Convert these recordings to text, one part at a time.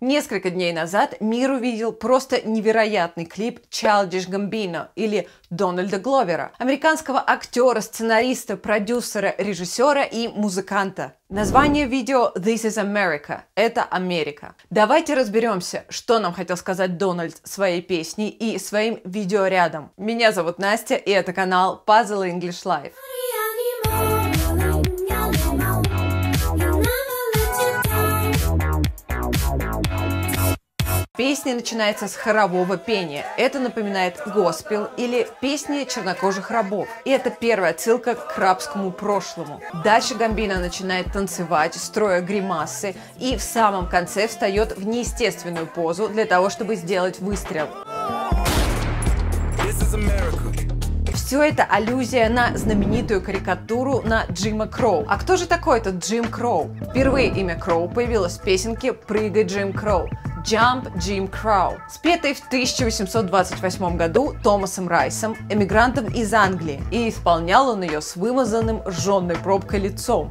Несколько дней назад мир увидел просто невероятный клип Childish Gambino или Дональда Гловера, американского актера, сценариста, продюсера, режиссера и музыканта. Название видео This is America. Это Америка. Давайте разберемся, что нам хотел сказать Дональд своей песней и своим видеорядом. Меня зовут Настя, и это канал Puzzle English Life. Песня начинается с хорового пения. Это напоминает госпел или песни чернокожих рабов. И это первая отсылка к рабскому прошлому. Дальше Гамбина начинает танцевать, строя гримасы, и в самом конце встает в неестественную позу для того, чтобы сделать выстрел. Все это аллюзия на знаменитую карикатуру на Джима Кроу. А кто же такой этот Джим Кроу? Впервые имя Кроу появилось в песенке «Прыгай, Джим Кроу». Jump Jim Crow, спетой в 1828 году Томасом Райсом, эмигрантом из Англии, и исполнял он ее с вымазанным жженной пробкой лицом.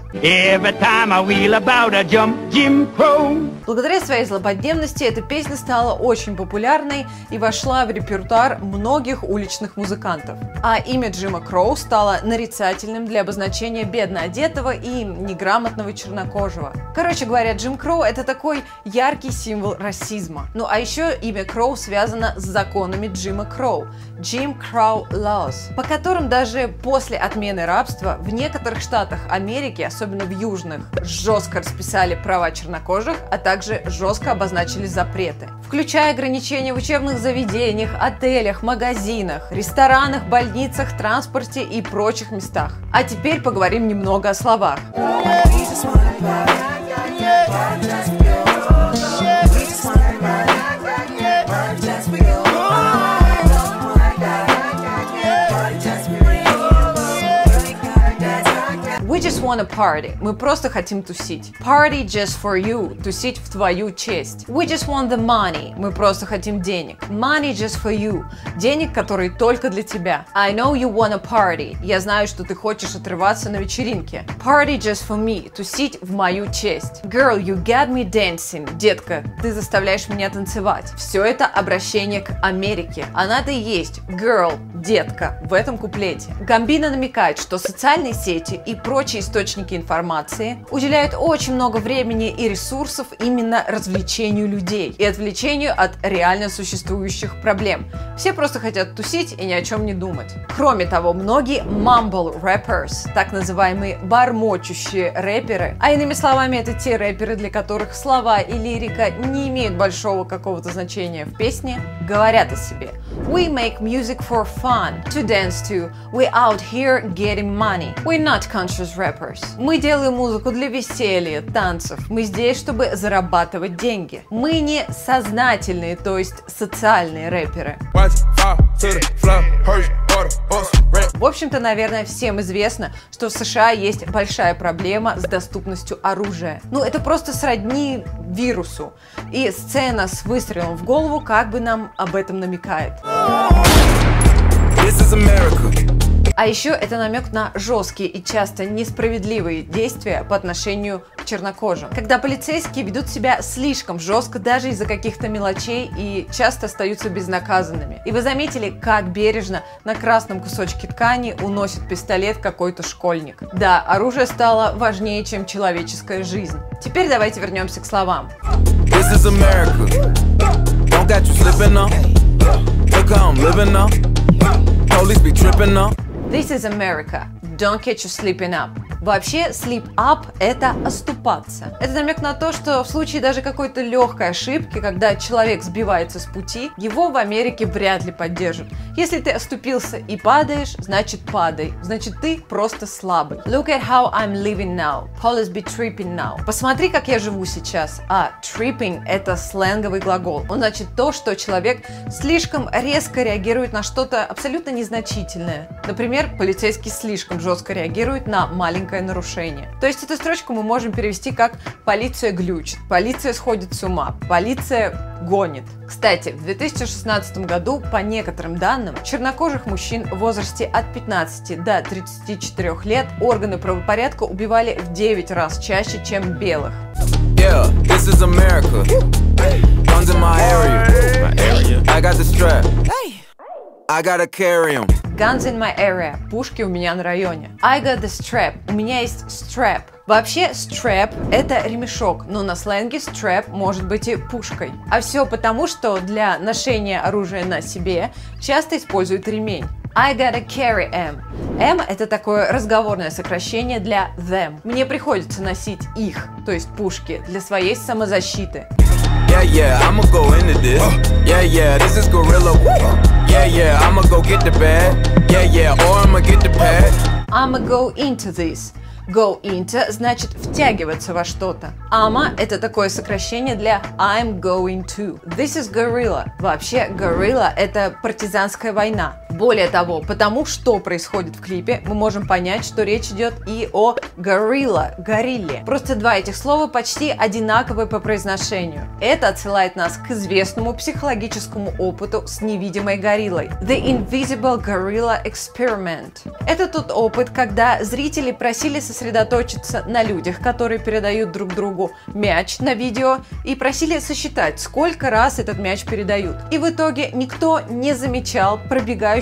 Благодаря своей злободневности эта песня стала очень популярной и вошла в репертуар многих уличных музыкантов. А имя Джима Кроу стало нарицательным для обозначения бедно одетого и неграмотного чернокожего. Короче говоря, Джим Кроу это такой яркий символ России расизма. Ну а еще имя Кроу связано с законами Джима Кроу, Jim Crow Laws, по которым даже после отмены рабства в некоторых штатах Америки, особенно в южных, жестко расписали права чернокожих, а также жестко обозначили запреты, включая ограничения в учебных заведениях, отелях, магазинах, ресторанах, больницах, транспорте и прочих местах. А теперь поговорим немного о словах. We wanna party. Мы просто хотим тусить. Party just for you. Тусить в твою честь. We just want the money. Мы просто хотим денег. Money just for you. Денег, которые только для тебя. I know you wanna party. Я знаю, что ты хочешь отрываться на вечеринке. Party just for me. Тусить в мою честь. Girl, you got me dancing. Детка, ты заставляешь меня танцевать. Все это обращение к Америке. Она-то и есть girl, детка, в этом куплете. Гамбина намекает, что социальные сети и прочие прочие источники информации уделяют очень много времени и ресурсов именно развлечению людей и отвлечению от реально существующих проблем. Все просто хотят тусить и ни о чем не думать. Кроме того, многие mumble rappers, так называемые бормочущие рэперы, а иными словами, это те рэперы, для которых слова и лирика не имеют большого какого-то значения в песне, говорят о себе. We make music for fun, to dance to. We out here getting money. We're not conscious rappers. Мы делаем музыку для веселья, танцев. Мы здесь, чтобы зарабатывать деньги. Мы не сознательные, то есть социальные рэперы. В общем-то, наверное, всем известно, что в США есть большая проблема с доступностью оружия. Ну, это просто сродни вирусу. И сцена с выстрелом в голову как бы нам об этом намекает. This is America. А еще это намек на жесткие и часто несправедливые действия по отношению к чернокожим. Когда полицейские ведут себя слишком жестко даже из-за каких-то мелочей и часто остаются безнаказанными. И вы заметили, как бережно на красном кусочке ткани уносит пистолет какой-то школьник. Да, оружие стало важнее, чем человеческая жизнь. Теперь давайте вернемся к словам. This is America. Don't got you slipping now. Look how I'm living now. Police be tripping now. This is America. Don't catch you sleeping up. Вообще, sleep up – это оступаться. Это намек на то, что в случае даже какой-то легкой ошибки, когда человек сбивается с пути, его в Америке вряд ли поддержат. Если ты оступился и падаешь, значит падай. Значит ты просто слабый. Look at how I'm living now. Police be tripping now. Посмотри, как я живу сейчас. А tripping – это сленговый глагол. Он значит то, что человек слишком резко реагирует на что-то абсолютно незначительное. Например, полицейский слишком жестко реагирует на маленькое некое нарушение. То есть эту строчку мы можем перевести как «полиция глючит», «полиция сходит с ума», «полиция гонит». Кстати, в 2016 году, по некоторым данным, чернокожих мужчин в возрасте от 15 до 34 лет органы правопорядка убивали в 9 раз чаще, чем белых. I gotta carry 'em. Guns in my area. Пушки у меня на районе. I got the strap. У меня есть strap. Вообще, strap – это ремешок, но на сленге strap может быть и пушкой. А все потому, что для ношения оружия на себе часто используют ремень. I gotta carry M. M – это такое разговорное сокращение для them. Мне приходится носить их, то есть пушки, для своей самозащиты. Yeah, yeah, I'ma go into this. Yeah, yeah, this is gorilla. Yeah, yeah, I'ma go get the bag. Yeah, yeah, or I'ma get the pad. I'ma go into this. Go into значит втягиваться во что-то. Ama – это такое сокращение для I'm going to. This is guerrilla. Вообще, guerrilla – это партизанская война. Более того, потому что происходит в клипе, мы можем понять, что речь идет и о горилла, горилле. Просто два этих слова почти одинаковые по произношению. Это отсылает нас к известному психологическому опыту с невидимой гориллой. The Invisible Gorilla Experiment. Это тот опыт, когда зрители просили сосредоточиться на людях, которые передают друг другу мяч на видео, и просили сосчитать, сколько раз этот мяч передают. И в итоге никто не замечал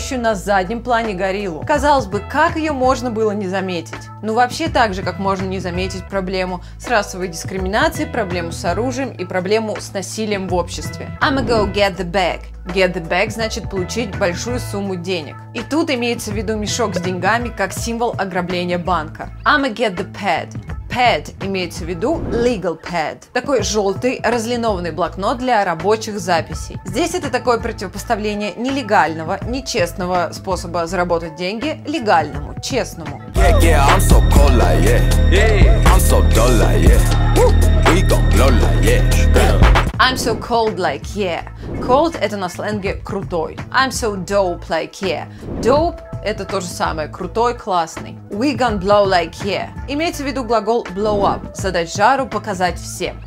пробегающую на заднем плане гориллу. Казалось бы, как ее можно было не заметить? Ну вообще так же, как можно не заметить проблему с расовой дискриминацией, проблему с оружием и проблему с насилием в обществе. I'ma go get the bag. Get the bag значит получить большую сумму денег. И тут имеется в виду мешок с деньгами как символ ограбления банка. I'ma get the pad. Pad имеется в виду legal pad. Такой желтый разлинованный блокнот для рабочих записей. Здесь это такое противопоставление нелегального, нечестного способа заработать деньги легальному, честному. Yeah, yeah, I'm so cold like yeah. Yeah, I'm so dull like yeah. Woo. We gon' blow like yeah. I'm so cold like yeah. Cold это на сленге крутой. I'm so dope like yeah. Dope это то же самое, крутой, классный. We gonna blow like yeah. Имеется в виду глагол blow up, задать жару, показать всем.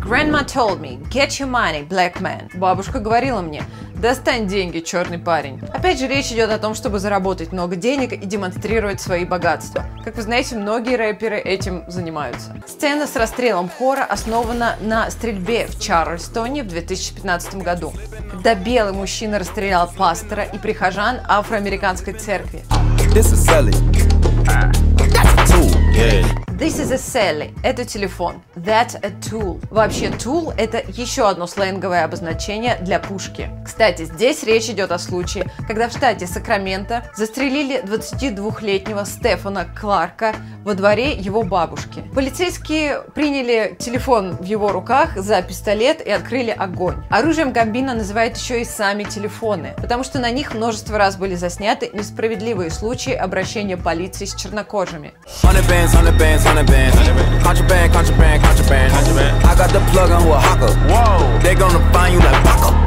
Grandma told me, get your money, black man. Бабушка говорила мне, достань деньги, черный парень. Опять же, речь идет о том, чтобы заработать много денег и демонстрировать свои богатства. Как вы знаете, многие рэперы этим занимаются. Сцена с расстрелом хора основана на стрельбе в Чарльстоне в 2015 году, когда белый мужчина расстрелял пастора и прихожан афроамериканской церкви. This is Sally. This is a Sally. Это телефон. That's a tool. Вообще, tool – это еще одно сленговое обозначение для пушки. Кстати, здесь речь идет о случае, когда в штате Сакраменто застрелили 22-летнего Стефана Кларка во дворе его бабушки. Полицейские приняли телефон в его руках за пистолет и открыли огонь. Оружием Гамбина называют еще и сами телефоны, потому что на них множество раз были засняты несправедливые случаи обращения полиции с чернокожими. Hundred bands, hundred bands, hundred bands. Contraband, contraband, contraband. I got the plug on who a hawker. Whoa. They gonna find you like Paco.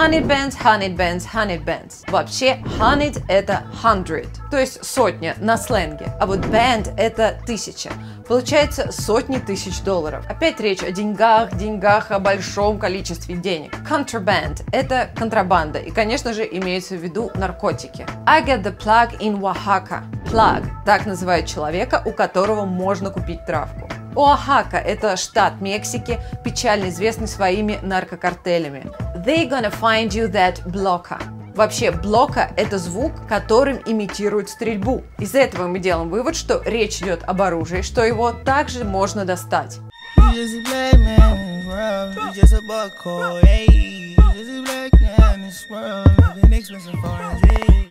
Honey bands, honey bands, honey bands. Вообще, honey это hundred, то есть сотня на сленге. А вот band это тысяча. Получается сотни тысяч долларов. Опять речь о деньгах, деньгах, о большом количестве денег. Contraband – это контрабанда. И, конечно же, имеется в виду наркотики. I get the plug in Oaxaca. Plug – так называют человека, у которого можно купить травку. Оахака – это штат Мексики, печально известный своими наркокартелями. They gonna find you that blocker. Вообще, блока – это звук, которым имитируют стрельбу. Из этого мы делаем вывод, что речь идет об оружии, что его также можно достать.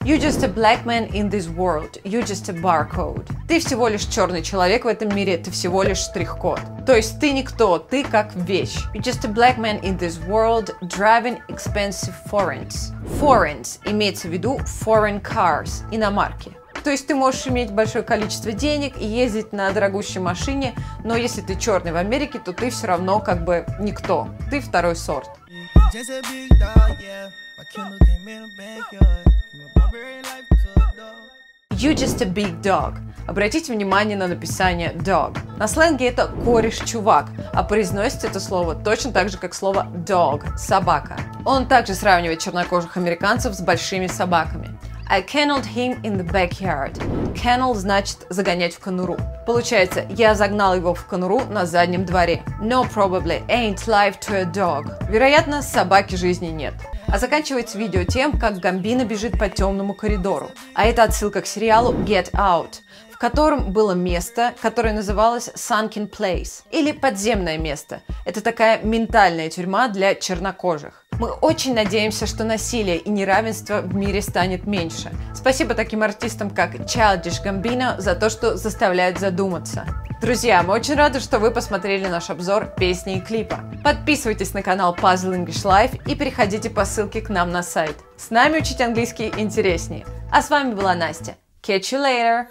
You just a black man in this world. You just a barcode. Ты всего лишь черный человек в этом мире, ты всего лишь штрих-код. То есть ты никто, ты как вещь. You just a black man in this world driving expensive foreigns. Foreigns имеется в виду foreign cars, иномарки. То есть ты можешь иметь большое количество денег и ездить на дорогущей машине, но если ты черный в Америке, то ты все равно как бы никто. Ты второй сорт. Just a big dog, yeah. My Kindle came in the backyard. From a barbarian life to a dog. You just a big dog. Обратите внимание на написание dog. На сленге это кореш-чувак, а произносится это слово точно так же, как слово dog – собака. Он также сравнивает чернокожих американцев с большими собаками. I kennelled him in the backyard. Kennel значит загонять в конуру. Получается, я загнал его в конуру на заднем дворе. No probably ain't life to a dog. Вероятно, собаки жизни нет. А заканчивается видео тем, как Гамбина бежит по темному коридору. А это отсылка к сериалу Get Out, котором было место, которое называлось Sunken Place, или подземное место. Это такая ментальная тюрьма для чернокожих. Мы очень надеемся, что насилие и неравенство в мире станет меньше. Спасибо таким артистам, как Childish Gambino, за то, что заставляют задуматься. Друзья, мы очень рады, что вы посмотрели наш обзор песни и клипа. Подписывайтесь на канал Puzzle English Live и переходите по ссылке к нам на сайт. С нами учить английский интереснее. А с вами была Настя. Catch you later!